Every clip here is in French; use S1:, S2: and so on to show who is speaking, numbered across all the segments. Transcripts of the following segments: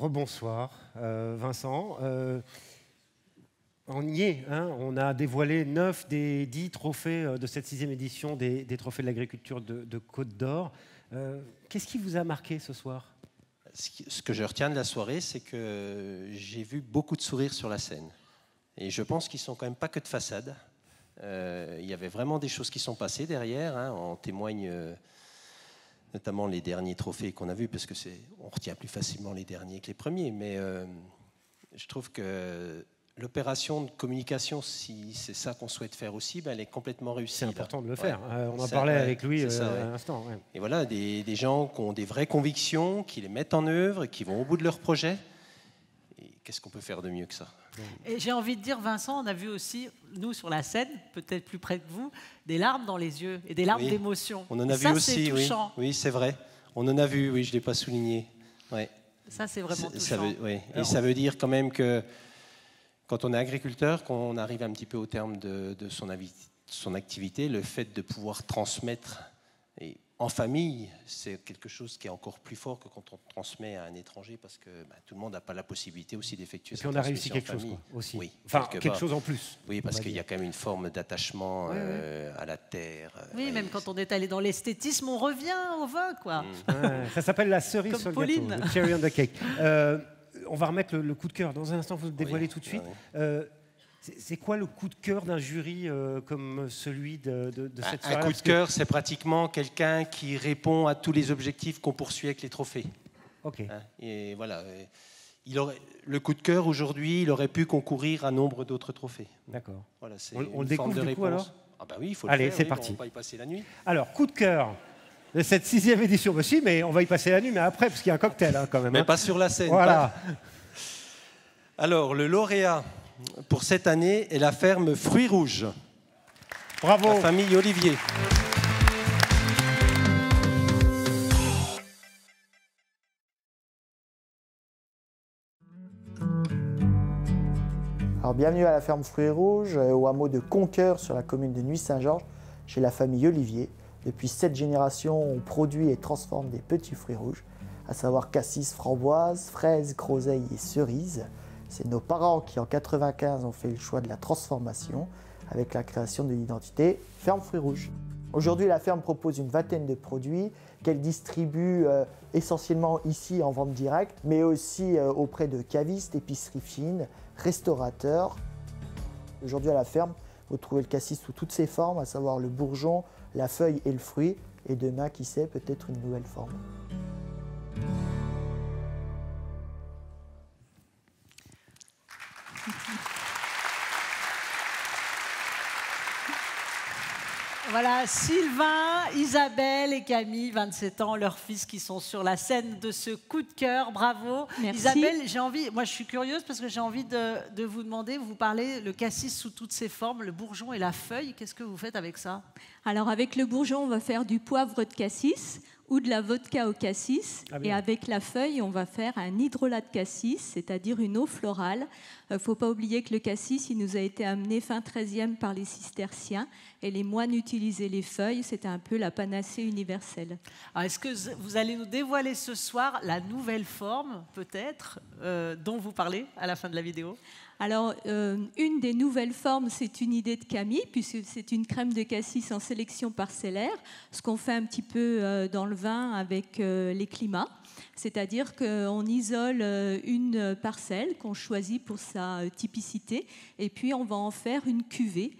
S1: rebonsoir, Vincent. on y est, hein. on a dévoilé neuf des dix trophées de cette sixième édition des, trophées de l'agriculture de, Côte d'Or. Qu'est-ce qui vous a marqué ce soir?
S2: Ce que je retiens de la soirée, c'est que j'ai vu beaucoup de sourires sur la scène. Et je pense qu'ils sont quand même pas que de façade. Euh, il y avait vraiment des choses qui sont passées derrière. Hein. En témoignent euh, notamment les derniers trophées qu'on a vus, parce que c'est, on retient plus facilement les derniers que les premiers. Mais euh, je trouve que l'opération de communication, si c'est ça qu'on souhaite faire aussi, ben, elle est complètement réussie.
S1: C'est important de le faire. on en parlait avec lui à l'instant.
S2: Et voilà, des, des, gens qui ont des vraies convictions, qui les mettent en œuvre, qui vont au bout de leur projet. Et qu'est-ce qu'on peut faire de mieux que ça?
S3: Et j'ai envie de dire, Vincent, on a vu aussi, nous sur la scène, peut-être plus près que vous, des larmes dans les yeux et des larmes d'émotion.
S2: On en a vu aussi, oui. Oui, c'est vrai. On en a vu, oui, je ne l'ai pas souligné. Ouais.
S3: Ça, c'est vraiment touchant.
S2: Ça veut. Et ça veut dire quand même que quand on est agriculteur, quand on arrive un petit peu au terme de, de son, son activité, le fait de pouvoir transmettre et en famille, c'est quelque chose qui est encore plus fort que quand on transmet à un étranger parce que bah, tout le monde n'a pas la possibilité aussi d'effectuer.
S1: Et puis on a réussi quelque chose aussi. Oui, enfin, quelque chose en plus.
S2: Oui, parce qu'il y a quand même une forme d'attachement euh, à la terre. Euh,
S3: oui, même quand on est allé dans l'esthétisme, on revient au vin, quoi.
S1: Mm. ça s'appelle la cerise sur le Pauline. gâteau, cherry on the cake. Euh, on va remettre le, coup de cœur. Dans un instant, vous le dévoilez tout de suite. C'est quoi le coup de cœur d'un jury euh, comme celui de, cette
S2: soirée Un coup de cœur, c'est pratiquement quelqu'un qui répond à tous les objectifs qu'on poursuit avec les trophées.
S1: Ok.
S2: Hein, et voilà. Il aurait, le coup de cœur aujourd'hui, il aurait pu concourir à nombre d'autres trophées.
S1: D'accord.
S2: Voilà,
S1: on, le découvre de du coup alors
S2: Ah bah oui, il faut
S1: Allez,
S2: le
S1: c'est parti.
S2: On va y passer la nuit.
S1: Alors, coup de cœur de cette sixième édition. aussi, mais on va y passer la nuit, mais après, parce qu'il y a un cocktail hein, quand même.
S2: Mais
S1: hein.
S2: pas sur la scène.
S1: Voilà.
S2: Alors, le lauréat pour cette année est la ferme Fruits Rouges.
S1: Bravo.
S2: La famille Olivier.
S4: Alors, bienvenue à la ferme Fruits Rouges, euh, au hameau de Conqueur sur la commune de Nuit-Saint-Georges, chez la famille Olivier. Depuis sept générations, on produit et transforme des petits fruits rouges, à savoir cassis, framboises, fraises, groseilles et cerises. C'est nos parents qui, en 95, ont fait le choix de la transformation avec la création de l'identité Ferme Fruits Rouges. Aujourd'hui, la ferme propose une vingtaine de produits qu'elle distribue euh, essentiellement ici en vente directe, mais aussi euh, auprès de cavistes, épiceries fines, restaurateurs. Aujourd'hui, à la ferme, vous trouvez le cassis sous toutes ses formes, à savoir le bourgeon, la feuille et le fruit. Et demain, qui sait, peut-être une nouvelle forme.
S3: Voilà, Sylvain, Isabelle et Camille, 27 ans, leurs fils qui sont sur la scène de ce coup de cœur. Bravo. Isabelle, j'ai envie, moi je suis curieuse parce que j'ai envie de, vous demander, vous parlez le cassis sous toutes ses formes, le bourgeon et la feuille. Qu'est-ce que vous faites avec ça?
S5: Alors avec le bourgeon, on va faire du poivre de cassis ou de la vodka au cassis. Ah et avec la feuille, on va faire un hydrolat de cassis, c'est-à-dire une eau florale. Il euh, ne faut pas oublier que le cassis, il nous a été amené fin 13e par les cisterciens. Et les moines utilisaient les feuilles, c'était un peu la panacée universelle.
S3: Est-ce que vous allez nous dévoiler ce soir la nouvelle forme, peut-être, euh, dont vous parlez à la fin de la vidéo?
S5: Alors, euh, une des nouvelles formes, c'est une idée de Camille, puisque c'est une crème de cassis en sélection parcellaire, ce qu'on fait un petit peu euh, dans le vin avec euh, les climats. C'est-à-dire qu'on isole une parcelle qu'on choisit pour sa typicité, et puis on va en faire une cuvée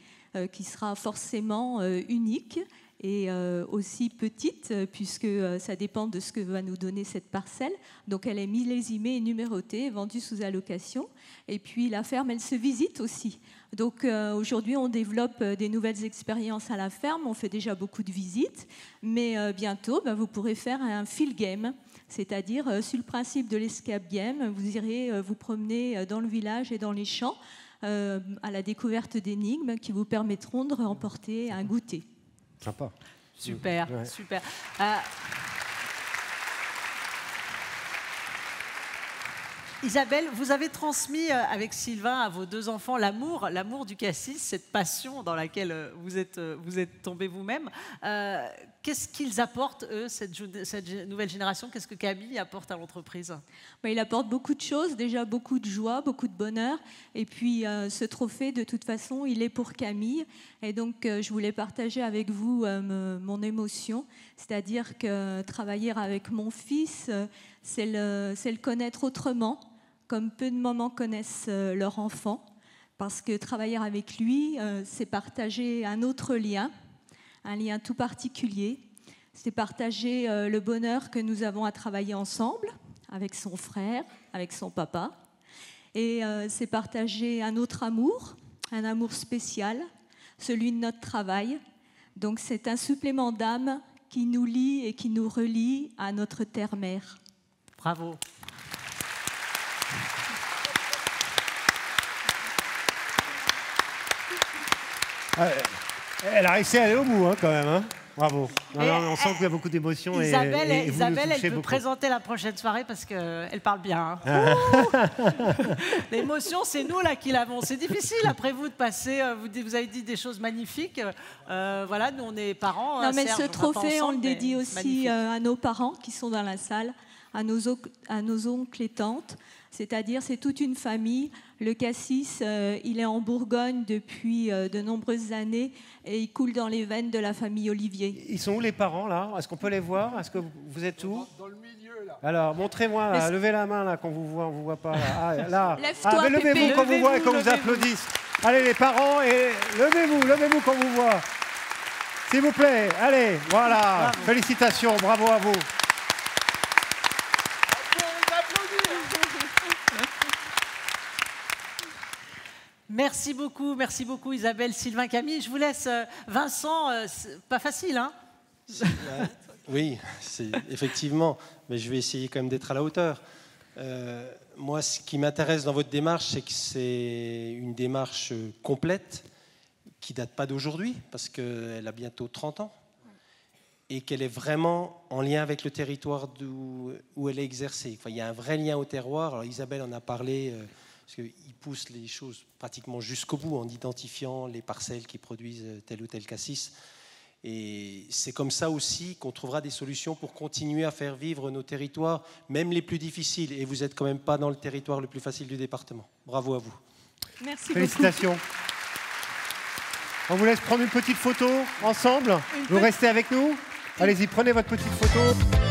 S5: qui sera forcément unique et aussi petite, puisque ça dépend de ce que va nous donner cette parcelle. Donc elle est millésimée numérotée, vendue sous allocation. Et puis la ferme, elle se visite aussi. Donc euh, aujourd'hui, on développe euh, des nouvelles expériences à la ferme. On fait déjà beaucoup de visites, mais euh, bientôt, bah, vous pourrez faire un field game, c'est-à-dire sur le principe de l'escape game, vous irez vous promener dans le village et dans les champs à la découverte d'énigmes qui vous permettront de remporter un goûter.
S1: Sympa.
S3: Super, super. Isabelle, vous avez transmis euh, avec Sylvain à vos deux enfants l'amour, l'amour du cassis, cette passion dans laquelle euh, vous êtes, euh, vous êtes tombée vous-même. qu'est-ce qu'ils apportent, eux, cette, nouvelle génération? Qu'est-ce que Camille apporte à l'entreprise?
S5: Bah, Il apporte beaucoup de choses, déjà beaucoup de joie, beaucoup de bonheur. Et puis ce trophée, de toute façon, il est pour Camille. Et donc je voulais partager avec vous mon émotion, c'est-à-dire que travailler avec mon fils, c'est le connaître autrement, comme peu de mamans connaissent leur enfant parce que travailler avec lui, c'est partager un autre lien, un lien tout particulier. C'est partager euh, le bonheur que nous avons à travailler ensemble avec son frère, avec son papa. Et euh, c'est partager un autre amour, un amour spécial, celui de notre travail. Donc c'est un supplément d'âme qui nous lie et qui nous relie à notre terre-mère.
S3: Bravo.
S1: Elle a réussi à aller au bout, hein, quand même. Hein. Bravo. on sent qu'il y a beaucoup d'émotions.
S3: Isabelle,
S1: et,
S3: Isabelle elle peut présenter la prochaine soirée parce qu'elle parle bien. Hein. L'émotion, c'est nous là qui l'avons. C'est difficile après vous de passer. Euh, vous, vous avez dit des choses magnifiques. Euh, voilà, nous on est parents.
S5: Non, euh, mais ce trophée, on le dédie aussi à nos parents qui sont dans la salle, à nos, à nos oncles et tantes. C'est-à-dire, c'est toute une famille. Le cassis, euh, il est en Bourgogne depuis euh, de nombreuses années et il coule dans les veines de la famille Olivier.
S1: Ils sont où les parents là? Est-ce qu'on peut les voir? Est-ce que vous êtes où?
S6: Dans le milieu là.
S1: Alors, montrez-moi, levez la main là qu'on vous voit, on vous voit pas. Là, ah, là.
S5: ah,
S1: levez-vous quand vous voit et qu'on vous applaudisse. Allez les parents et levez-vous, levez-vous quand vous voit. S'il vous plaît, allez, voilà. Félicitations, bravo à vous.
S3: Merci beaucoup, merci beaucoup Isabelle, Sylvain, Camille. Je vous laisse, euh, Vincent, euh, pas facile, hein
S2: Oui, effectivement, mais je vais essayer quand même d'être à la hauteur. Euh, moi, ce qui m'intéresse dans votre démarche, c'est que c'est une démarche complète qui date pas d'aujourd'hui, parce qu'elle a bientôt 30 ans, et qu'elle est vraiment en lien avec le territoire où, elle est exercée. Il y a un vrai lien au terroir. Isabelle en a parlé parce qu'il pousse les choses pratiquement jusqu'au bout en identifiant les parcelles qui produisent tel ou tel cassis. Et c'est comme ça aussi qu'on trouvera des solutions pour continuer à faire vivre nos territoires, même les plus difficiles. Et vous n'êtes quand même pas dans le territoire le plus facile du département. Bravo à vous.
S5: Merci
S1: Félicitations. On vous laisse prendre une petite photo ensemble. Vous restez avec nous Allez-y, prenez votre petite photo.